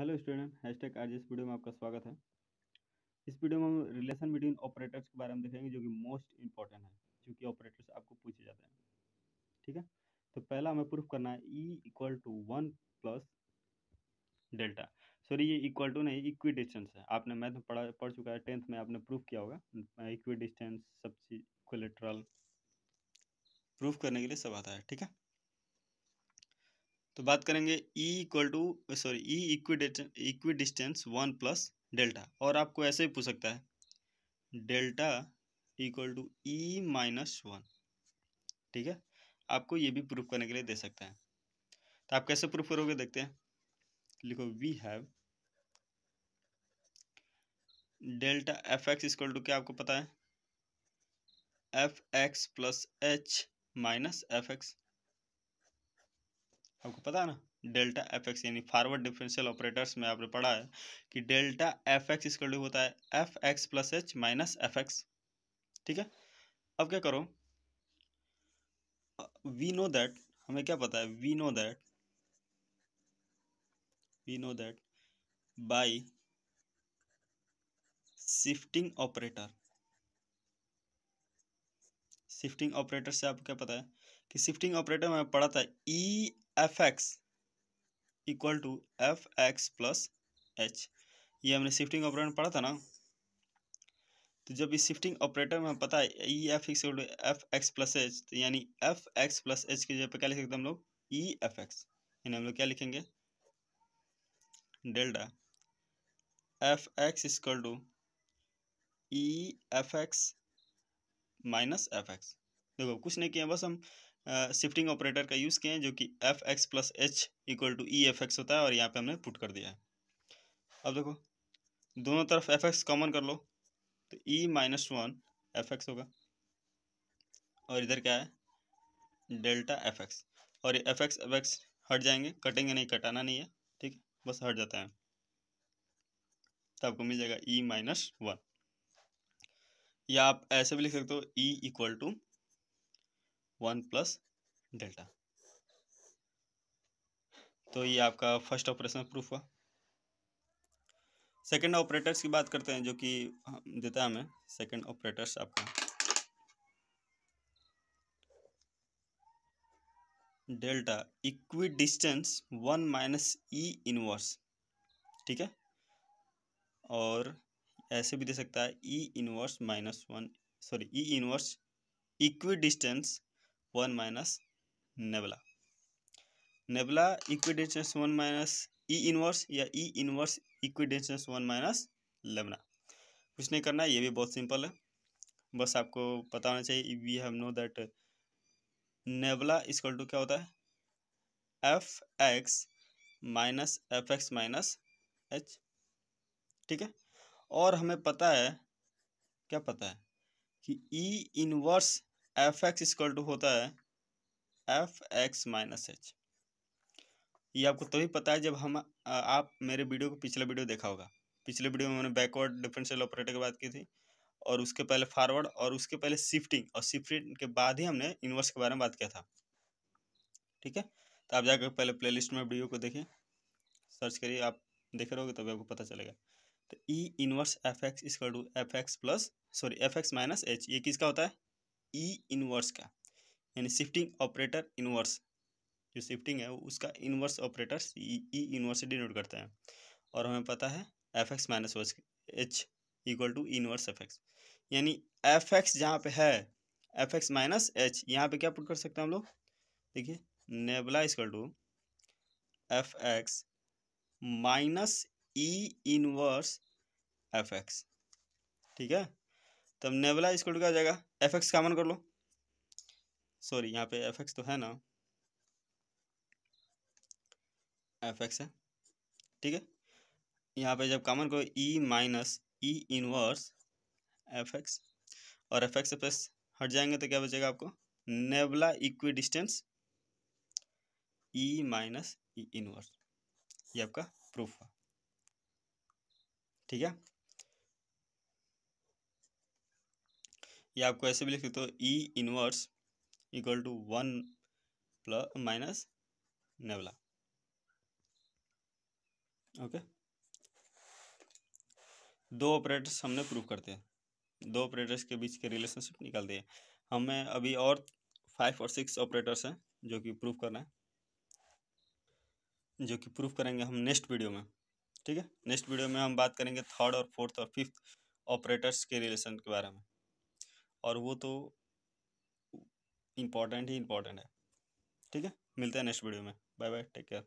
Hello student, hashtag आज इस video में आपका स्वागत है। इस वीडियो में हम रिलेशन बिटवीन ऑपरेटर्स के बारे में देखेंगे, जो कि मोस्ट इंपॉर्टेंट है, जो कि ऑपरेटर्स आपको पूछे जाते हैं। ठीक है? तो पहला हमें प्रूफ करना है e equal to one plus delta sorry ये इक्वल टू नहीं इक्वी डिस्टेंस है। आपने मैथ में पढ़ा, पढ़ चुका है टेंथ में आपने प्रूफ किया होगा। इक्वी डिस्टेंस सबसे इक्वलेट्रल प्रूफ करने के लिए सब आता है, ठीक है? तो बात करेंगे E equal to sorry E equi equidistance one plus delta और आपको ऐसे ही पूछ सकता है delta equal to E minus one ठीक है? आपको ये भी प्रूफ करने के लिए दे सकता है। तो आप कैसे प्रूफ करोगे? देखते हैं। लिखो we have delta F X equal to क्या आपको पता है? F X plus H minus F X आपको पता है ना, डेल्टा एफ़ एक्स यानी फॉरवर्ड डिफरेंशियल ऑपरेटर्स में आपने पढ़ा है कि डेल्टा एफ़ एक्स इसका होता है? F X plus H minus F X. ठीक है? अब क्या करो? वी नो दैट हमें क्या पता है? We know that we know that by shifting operator shifting operator से आपको क्या पता है कि शिफ्टिंग ऑपरेटर में पढ़ा था E F X equal to F X plus H ये हमने शिफ्टिंग ऑपरेटर में पढ़ा था ना? तो जब इस शिफ्टिंग ऑपरेटर में पता है E F X to F X plus H तो यानी एफ़ एक्स प्लस एच की जगह पे क्या लिख सकते हम लोग? ई एफ़ एक्स यानी हम लोग क्या लिखेंगे? Delta F X equal to E F X minus F X देखो कुछ नहीं किया बस हम शिफ्टिंग uh, ऑपरेटर का यूज़ किए हैं जो कि F X plus H equal to E F X होता है और यहाँ पे हमने पुट कर दिया है। अब देखो दोनों तरफ़ एफ़ एक्स कॉमन कर लो तो E minus one F X होगा। और इधर क्या है? डेल्टा एफ़ एक्स और ये एफ़ एक्स एफ़ एक्स हट जाएँगे कटेंगे नहीं कटाना नहीं है ठीक है? बस हट जाता है। तो आपको मिल जाएगा ई माइनस वन या आप ऐसे भी लिख सकते हो E equal to one plus delta तो ये आपका फ़र्स्ट ऑपरेशन प्रूफ हुआ. सेकंड ऑपरेटर्स की बात करते हैं, जो कि देता है हमें सेकंड ऑपरेटर्स आपका. Delta equidistance one minus E inverse ठीक है? और ऐसे भी दे सकता है E inverse minus one sorry E inverse equidistance one minus nabla nabla equidistances one minus E inverse या E inverse equidistances one minus Lemna कुछ नहीं करना, ये भी बहुत सिंपल है। बस आपको पता होना चाहिए we have know that nabla equal to क्या होता है? F X minus F X minus H ठीक है? और हमें पता है, क्या पता है, कि E inverse F X equal to होता है एफ़ एक्स माइनस एच ये आपको तभी तो पता है जब हम आप मेरे वीडियो को पिछले वीडियो देखा होगा। पिछले वीडियो में मैंने बैकवर्ड डिफरेंशियल ऑपरेटर की बात की थी और उसके पहले फॉरवर्ड और उसके पहले शिफ्टिंग और शिफ्टिंग के बाद ही हमने इन्वर्स के बारे में बात किया था। ठीक है? तो आप जाकर पहले प्लेलिस्ट में वीडियो को देखें। सर्च करिए, आप देखे रहोगे तभी आपको पता चलेगा। तो E inverse F X equal to F X plus sorry F X minus H ये किसका होता है? ई इनवर्स का। यानी शिफ्टिंग ऑपरेटर इनवर्स जो शिफ्टिंग है उसका inverse operator E inverse denote करते हैं। और हमें पता है F X minus H equal to inverse F X यानी एफ़ एक्स जहाँ पे है एफ़ एक्स माइनस एच यहाँ पे क्या पुट कर सकते हैं हम लोग? देखिए nabla equal to F X minus E inverse F X ठीक है? तब नेबला इक्वल टू जाएगा? एफ़ एक्स कामन कर लो। सॉरी यहाँ पे एफ़ एक्स तो है ना। एफ़ एक्स है। ठीक है? यहाँ पे जब कामन करो E minus E inverse F X और एफ़ एक्स प्लस हट जाएँगे तो क्या बचेगा आपको? Nabla equidistance E minus E inverse ये आपका प्रूफ हुआ। ठीक है? या आपको ऐसे भी लिख सकते हो E inverse equal to one plus minus nabla okay दो ऑपरेटर्स हमने प्रूव करते हैं। दो ऑपरेटर्स के बीच के रिलेशनशिप निकालते हैं। हमें अभी और फाइव और सिक्स ऑपरेटर्स हैं जो कि प्रूव करना है। जो कि प्रूव करेंगे हम नेक्स्ट वीडियो में। ठीक है? नेक्स्ट वीडियो में हम बात करेंगे थर्ड और फोर्थ और फिफ्थ ऑपरेटर्स के रिलेशन के बारे में। और वो तो इम्पोर्टेंट ही इंपॉर्टेंट है। ठीक है? मिलते हैं नेक्स्ट वीडियो में। Bye bye take care